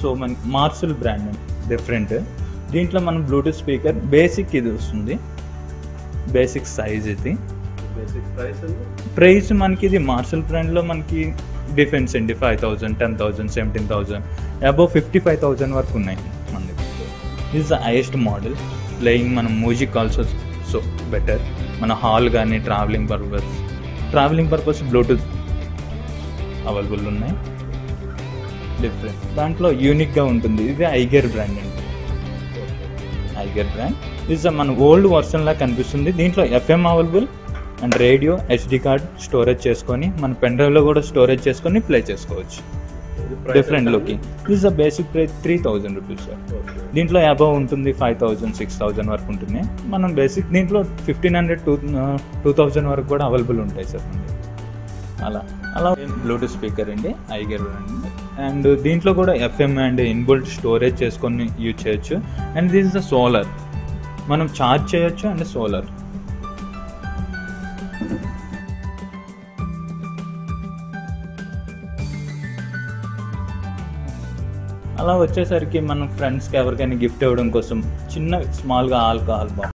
So మన morsel brand different. దీంట్లో మనం బ్లూటూత్ స్పీకర్ బేసిక్ ఇది వస్తుంది. బేసిక్ సైజ్ ఇది. బేసిక్ ప్రైస్ ప్రైస్ మనకి ఇది మార్షల్ బ్రాండ్లో మనకి డిఫెన్స్ అండి. Five thousand ten thousand seventeen thousand above fifty five thousand వరకు ఉన్నాయి మన దగ్గర this the highest model playing మనం మ్యూజిక్ ఆల్సో సో బెటర్ మన హాల్ కానీ travelling purpose travelling purpose bluetooth available ఉన్నాయి. డిఫరెంట్ దాంట్లో యూనిక్గా ఉంటుంది. ఇది ఐగర్ బ్రాండ్ అండి. ఐగర్ బ్రాండ్ ఇది మన ఓల్డ్ వర్షన్ లా కనిపిస్తుంది. దీంట్లో FM available and radio HD card storage చేసుకొని మన పెన్ డ్రైవ్లో కూడా స్టోరేజ్ చేసుకొని ప్లే చేసుకోవచ్చు. Different looking this the basic price three thousand rupees sir దీంట్లో అబవ్ ఉంటుంది ఫైవ్ థౌజండ్ సిక్స్ థౌజండ్ వరకు ఉంటుంది. మనం బేసిక్ దీంట్లో fifteen hundred two two thousand వరకు కూడా అవైలబుల్ ఉంటాయి సార్. అలా. అలా బ్లూటూత్ స్పీకర్ అండి ఐగర్ అండి. అండ్ దీంట్లో కూడా ఎఫ్ఎం అండ్ ఇన్బుల్ట్ స్టోరేజ్ చేసుకొని యూజ్ చేయొచ్చు. And this is the solar మనం ఛార్జ్ చేయొచ్చు అండ్ సోలార్ అలా వచ్చేసరికి మనం ఫ్రెండ్స్కి ఎవరికైనా గిఫ్ట్ ఇవ్వడం కోసం చిన్న స్మాల్గా ఆల్కహాల్ బాక్స్